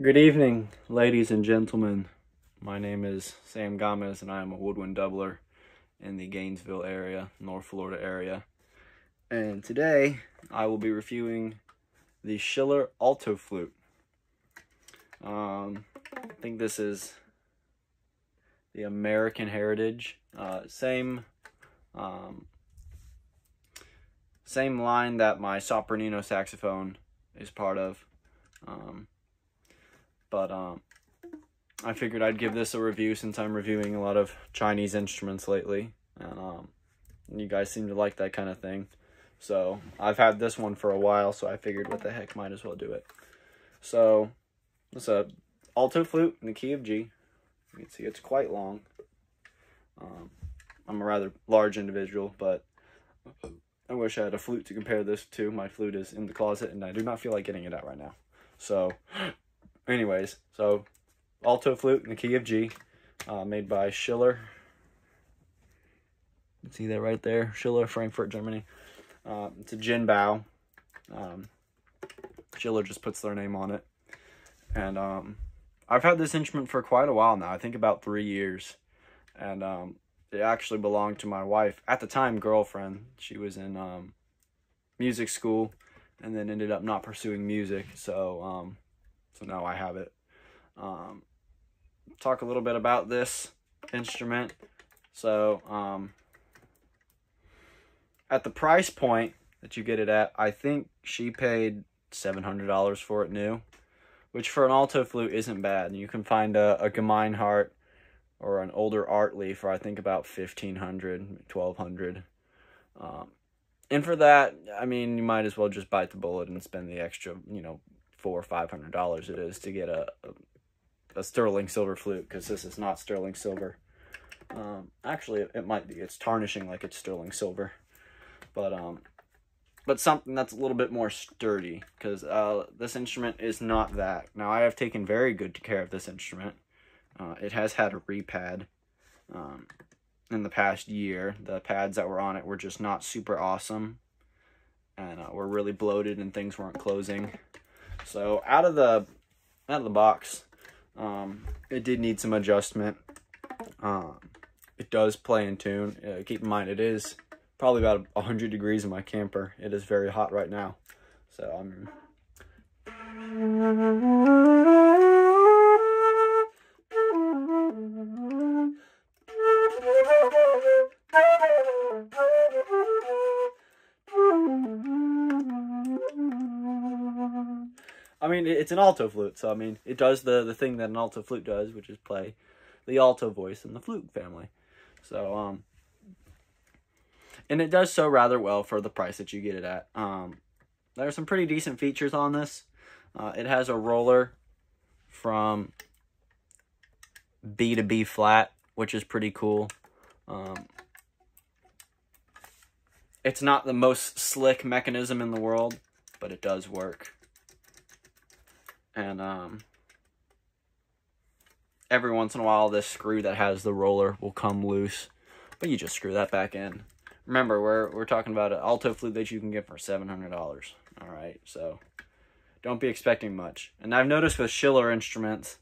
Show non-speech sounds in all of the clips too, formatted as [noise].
Good evening, ladies and gentlemen. My name is Sam Gomez, and I am a woodwind doubler in the Gainesville area, North Florida area. And today, I will be reviewing the Schiller Alto Flute. Um, I think this is the American Heritage. Uh, same, um, same line that my sopranino saxophone is part of. Um, but um, I figured I'd give this a review since I'm reviewing a lot of Chinese instruments lately, and um, you guys seem to like that kind of thing. So I've had this one for a while, so I figured what the heck, might as well do it. So it's a alto flute in the key of G. You can see it's quite long. Um, I'm a rather large individual, but I wish I had a flute to compare this to. My flute is in the closet, and I do not feel like getting it out right now. So anyways, so alto flute in the key of G, uh, made by Schiller. See that right there, Schiller, Frankfurt, Germany. Uh, it's a Jinbao. Um, Schiller just puts their name on it, and um, I've had this instrument for quite a while now. I think about three years, and um, it actually belonged to my wife at the time, girlfriend. She was in um, music school, and then ended up not pursuing music. So um, so now I have it. Um, talk a little bit about this instrument. So, um, at the price point that you get it at, I think she paid $700 for it new, which for an alto flute isn't bad. You can find a, a or an older Artley for I think about 1500 1200 um, and for that, I mean, you might as well just bite the bullet and spend the extra, you know, four or five hundred dollars it is to get a, a, a sterling silver flute because this is not sterling silver. Um, actually, it, it might be. It's tarnishing like it's sterling silver, but um, but something that's a little bit more sturdy because uh, this instrument is not that. Now, I have taken very good care of this instrument. Uh, it has had a repad um, in the past year. The pads that were on it were just not super awesome and uh, were really bloated and things weren't closing. So out of the out of the box, um, it did need some adjustment. Um, it does play in tune. Uh, keep in mind, it is probably about 100 degrees in my camper. It is very hot right now. So I'm... mean, it's an alto flute, so I mean, it does the the thing that an alto flute does, which is play the alto voice in the flute family. So, um, and it does so rather well for the price that you get it at. Um, there are some pretty decent features on this. Uh, it has a roller from B to B flat, which is pretty cool. Um, it's not the most slick mechanism in the world, but it does work and um, every once in a while this screw that has the roller will come loose. But you just screw that back in. Remember we're, we're talking about an alto flute that you can get for $700 all right so don't be expecting much. And i've noticed with schiller instruments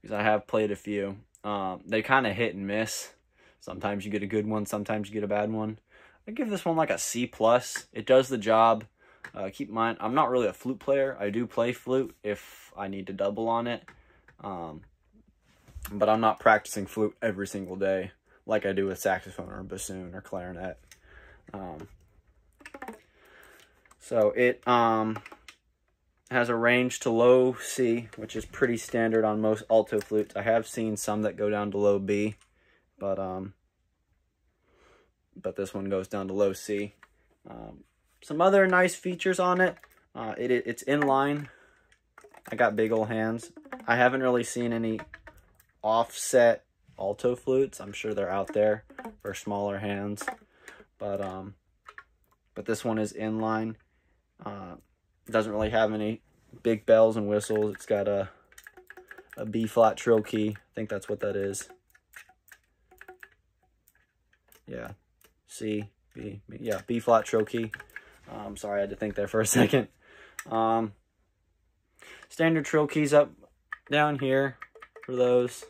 because i have played a few um, they kind of hit and miss. Sometimes you get a good one sometimes you get a bad one. I give this one like a c plus. It does the job uh, keep in mind, I'm not really a flute player. I do play flute if I need to double on it. Um, but I'm not practicing flute every single day like I do with saxophone or bassoon or clarinet. Um, so it um, has a range to low C, which is pretty standard on most alto flutes. I have seen some that go down to low B, but um, but this one goes down to low C. Um, some other nice features on it. Uh, it, it's inline. I got big old hands. I haven't really seen any offset alto flutes. I'm sure they're out there for smaller hands. But um, but this one is inline. Uh, doesn't really have any big bells and whistles. It's got a a B flat trill key. I think that's what that is. Yeah, C, B, B yeah, B flat trill key. I'm um, sorry, I had to think there for a [laughs] second. Um, standard trill keys up down here for those.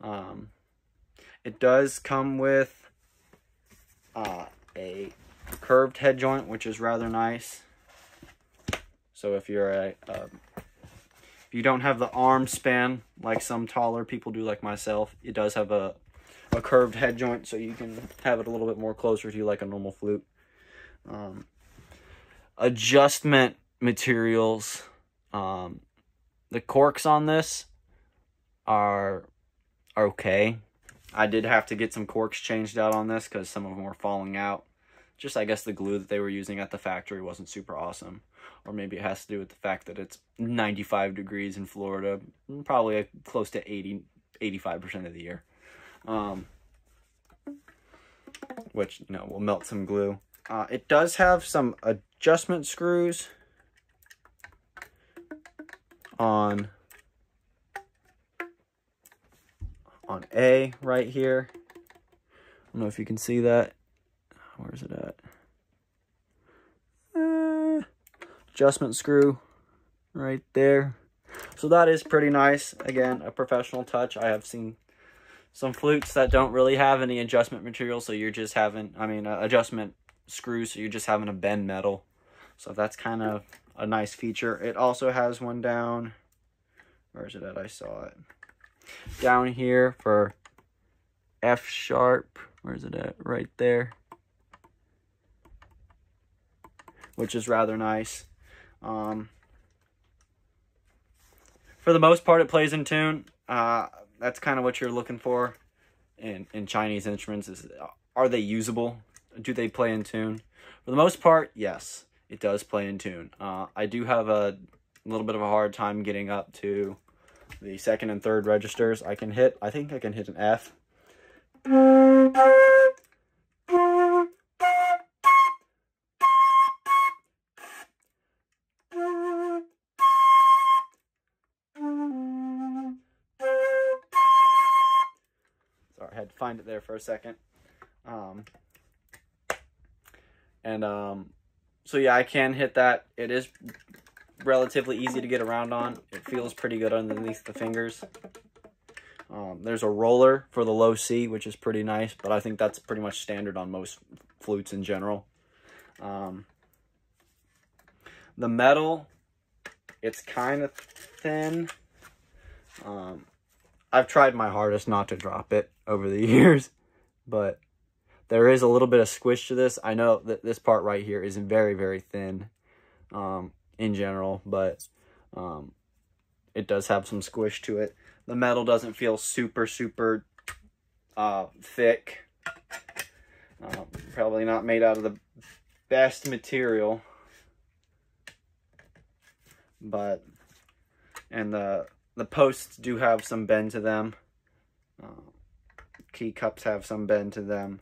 Um, it does come with uh, a curved head joint, which is rather nice. So if you're a, um, if you don't have the arm span like some taller people do like myself, it does have a, a curved head joint so you can have it a little bit more closer to you like a normal flute. Um, adjustment materials, um, the corks on this are okay. I did have to get some corks changed out on this because some of them were falling out. Just, I guess, the glue that they were using at the factory wasn't super awesome. Or maybe it has to do with the fact that it's 95 degrees in Florida, probably close to 80, 85% of the year. Um, which, you know, will melt some glue. Uh, it does have some adjustment screws on on A right here. I don't know if you can see that. Where is it at? Uh, adjustment screw right there. So that is pretty nice. Again, a professional touch. I have seen some flutes that don't really have any adjustment material, so you're just having, I mean, uh, adjustment screws, so you're just having a bend metal. So that's kind of a nice feature. It also has one down, where is it at? I saw it down here for F sharp. Where's it at? Right there. Which is rather nice. Um, for the most part, it plays in tune. Uh, that's kind of what you're looking for in, in Chinese instruments. Is Are they usable? Do they play in tune? For the most part, yes, it does play in tune. Uh, I do have a little bit of a hard time getting up to the second and third registers. I can hit, I think I can hit an F. Sorry, I had to find it there for a second. Um, and um, so yeah, I can hit that. It is relatively easy to get around on. It feels pretty good underneath the fingers. Um, there's a roller for the low C, which is pretty nice, but I think that's pretty much standard on most flutes in general. Um, the metal, it's kind of thin. Um, I've tried my hardest not to drop it over the [laughs] years, but there is a little bit of squish to this. I know that this part right here is very, very thin. Um, in general, but um, it does have some squish to it. The metal doesn't feel super, super uh, thick. Uh, probably not made out of the best material. But, and the, the posts do have some bend to them. Uh, key cups have some bend to them.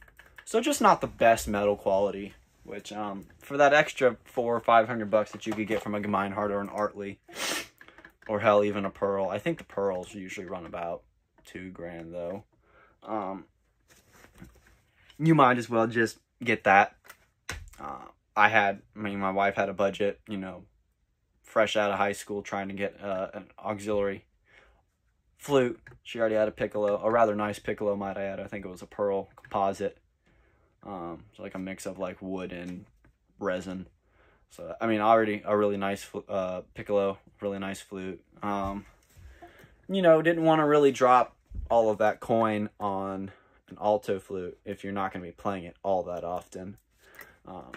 So just not the best metal quality which um for that extra four or five hundred bucks that you could get from a Gemeinhardt or an Artley, or hell even a Pearl. I think the Pearls usually run about two grand though. Um, you might as well just get that. Uh, I had, I mean, my wife had a budget, you know, fresh out of high school, trying to get uh, an auxiliary flute. She already had a piccolo, a rather nice piccolo, might I add. I think it was a pearl composite. Um, it's like a mix of like wood and resin. So I mean, already a really nice uh, piccolo, really nice flute. Um, you know, didn't want to really drop all of that coin on an alto flute if you're not going to be playing it all that often. Um,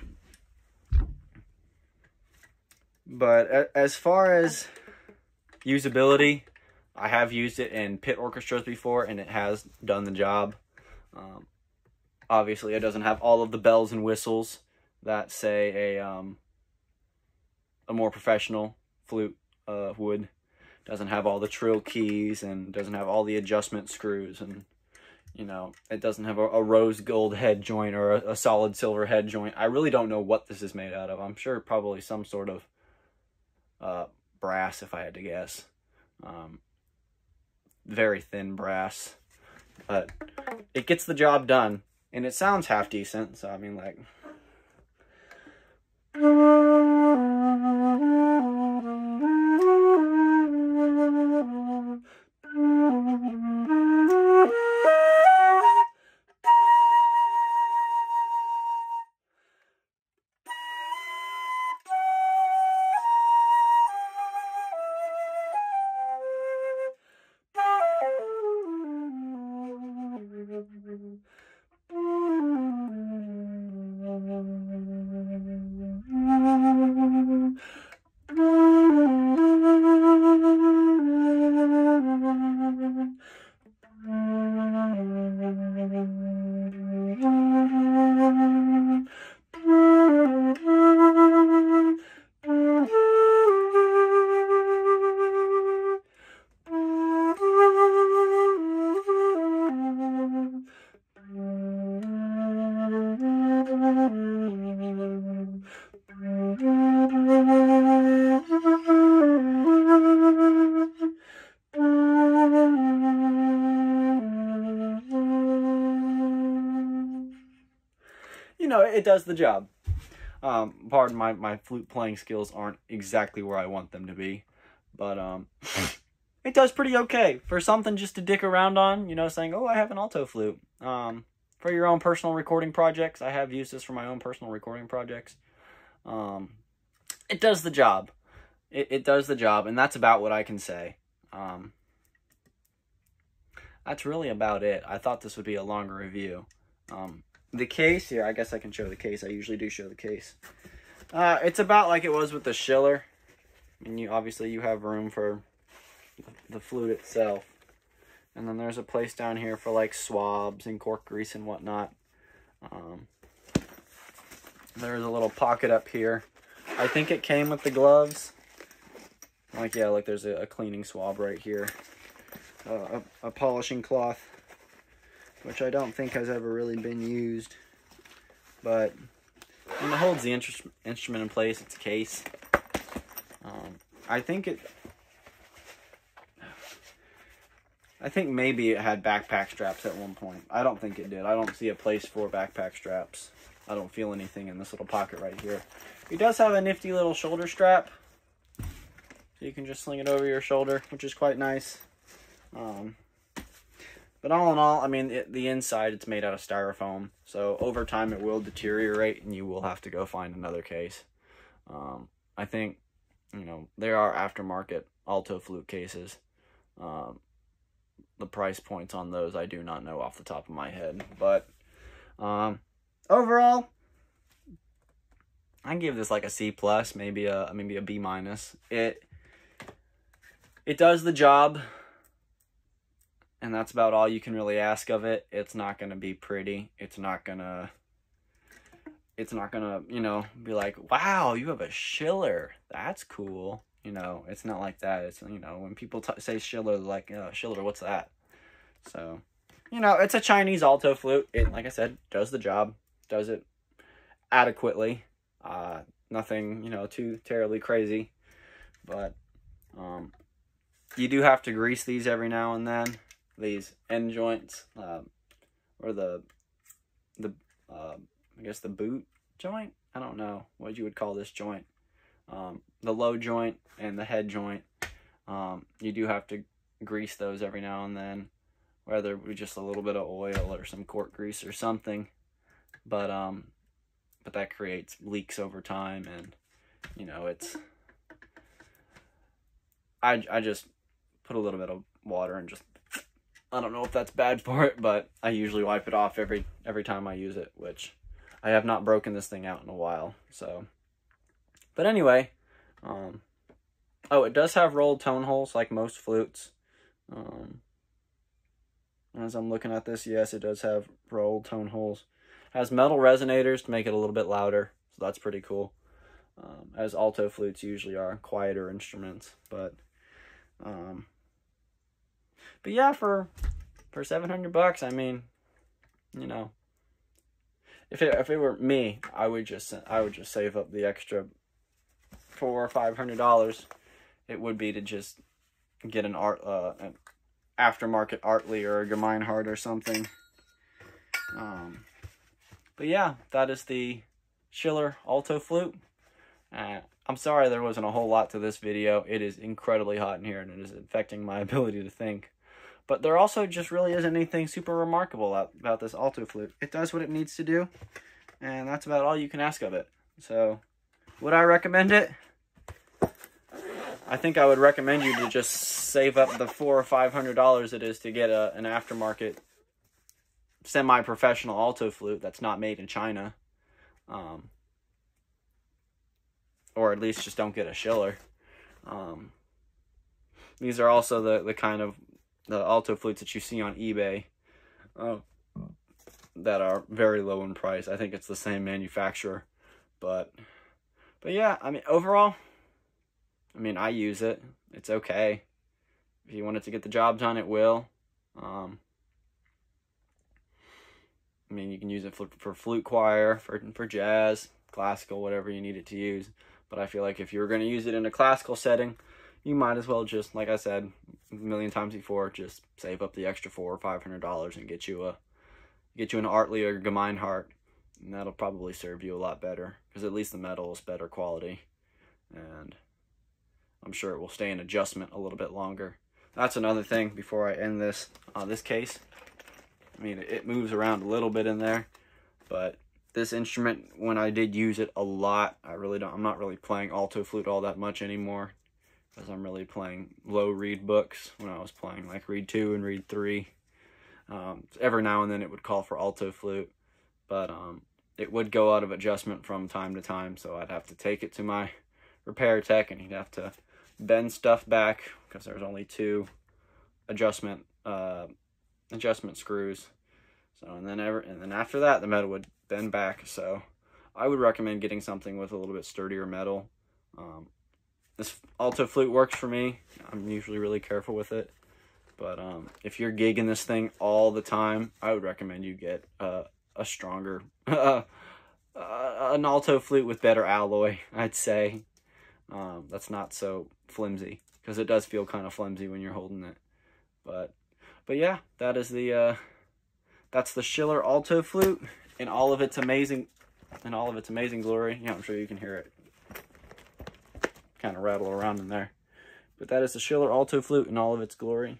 but as far as usability, I have used it in pit orchestras before, and it has done the job. Um, obviously it doesn't have all of the bells and whistles that say a um, a more professional flute uh, would. Doesn't have all the trill keys and doesn't have all the adjustment screws and you know it doesn't have a, a rose gold head joint or a, a, solid silver head joint. I really don't know what this is made out of. I'm sure probably some sort of uh, brass if I had to guess. Um, very thin brass, but it gets the job done and it sounds half decent. So I mean, like. It does the job. Um, pardon my, my flute playing skills aren't exactly where I want them to be, but um, [laughs] it does pretty okay for something just to dick around on. You know, saying, "Oh, I have an alto flute." Um, for your own personal recording projects, I have used this for my own personal recording projects. Um, it does the job. It, it does the job, and that's about what I can say. Um, that's really about it. I thought this would be a longer review. Um, the case here, I guess I can show the case. I usually do show the case. Uh, it's about like it was with the Schiller. And you obviously you have room for the flute itself. And then there's a place down here for like swabs and cork grease and whatnot. Um, there's a little pocket up here. I think it came with the gloves. Like, yeah, like there's a, a cleaning swab right here. Uh, a, a polishing cloth which I don't think has ever really been used. But it holds the instrument in place. It's a case. Um, I think it. I think maybe it had backpack straps at one point. I don't think it did. I don't see a place for backpack straps. I don't feel anything in this little pocket right here. It does have a nifty little shoulder strap. So you can just sling it over your shoulder, which is quite nice. Um, but all in all, I mean, it, the inside, it's made out of styrofoam. So over time, it will deteriorate and you will have to go find another case. Um, I think, you know, there are aftermarket alto flute cases. Um, the price points on those, I do not know off the top of my head. But um, overall, I give this like a C plus, maybe a maybe a B minus. It it does the job and that's about all you can really ask of it. It's not going to be pretty. It's not going to it's not going to, you know, be like, "Wow, you have a Schiller. That's cool." You know, it's not like that. It's you know, when people say Schiller, like, oh, "Schiller, what's that?" So, you know, it's a Chinese alto flute. It like I said, does the job. Does it adequately. Uh nothing, you know, too terribly crazy. But um you do have to grease these every now and then these end joints, um, or the the uh, I guess the boot joint. I don't know what you would call this joint. Um, the low joint and the head joint. Um, you do have to grease those every now and then, whether with just a little bit of oil or some cork grease or something. But um, but that creates leaks over time, and you know it's. I I just put a little bit of water and just I don't know if that's bad for it, but I usually wipe it off every every time I use it, which I have not broken this thing out in a while. So, but anyway, um, oh, it does have rolled tone holes like most flutes. Um, as I'm looking at this, yes, it does have rolled tone holes. has metal resonators to make it a little bit louder, so that's pretty cool. Um, as alto flutes usually are, quieter instruments, but um, but yeah, for for seven hundred bucks, I mean, you know, if it if it were me, I would just I would just save up the extra four or five hundred dollars. It would be to just get an art uh an aftermarket Artley or a Gemeinhardt or something. Um, but yeah, that is the Schiller Alto Flute. Uh, I'm sorry there wasn't a whole lot to this video. It is incredibly hot in here and it is affecting my [laughs] ability to think. But there also just really isn't anything super remarkable about this alto flute. It does what it needs to do, and that's about all you can ask of it. So, would I recommend it? I think I would recommend you to just save up the four or five hundred dollars it is to get a, an aftermarket semi-professional alto flute that's not made in China, um, or at least just don't get a Schiller. Um, these are also the the kind of the alto flutes that you see on eBay uh, that are very low in price. I think it's the same manufacturer, but but yeah, I mean overall, I mean I use it. It's okay. If you want it to get the job done, it will. Um, I mean, you can use it for, for flute choir, for for jazz, classical, whatever you need it to use. But I feel like if you're going to use it in a classical setting, you might as well just, like I said a million times before, just save up the extra four or five hundred dollars and get you a get you an Artley or Gemeinhardt And that'll probably serve you a lot better because at least the metal is better quality. And I'm sure it will stay in adjustment a little bit longer. That's another thing before I end this on this case. I mean, it moves around a little bit in there, but this instrument, when I did use it a lot, I really don't, I'm not really playing alto flute all that much anymore because I'm really playing low reed books when I was playing like reed 2 and reed 3. Um, every now and then it would call for alto flute, but um, it would go out of adjustment from time to time, so I'd have to take it to my repair tech and he'd have to bend stuff back because there's only two adjustment uh, adjustment screws. So and then ever and then after that the metal would bend back. So I would recommend getting something with a little bit sturdier metal. Um, this alto flute works for me. I'm usually really careful with it. But um, if you're gigging this thing all the time, I would recommend you get uh, a stronger, [laughs] uh, an alto flute with better alloy, [laughs] I'd say. Um, that's not so flimsy because it does feel kind of flimsy when you're holding it. But, but yeah, that is the, uh, that's the Schiller alto flute in all of its amazing, in all of its amazing glory. Yeah, I'm sure you can hear it kind of rattle around in there. But that is the Schiller alto flute in all of its glory.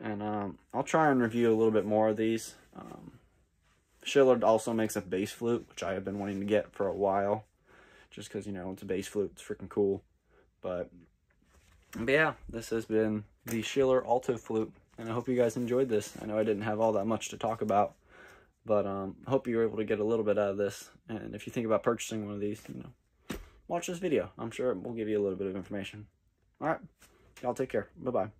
And um, I'll try and review a little bit more of these. Um, Schiller also makes a bass flute, which I have been wanting to get for a while. Just because, you know, it's a bass flute. It's freaking cool. But, but yeah, this has been the Schiller alto flute. And I hope you guys enjoyed this. I know I didn't have all that much to talk about. But um, hope you were able to get a little bit out of this. And if you think about purchasing one of these, you know, watch this video. I'm sure it will give you a little bit of information. All right. Y'all take care. Bye-bye.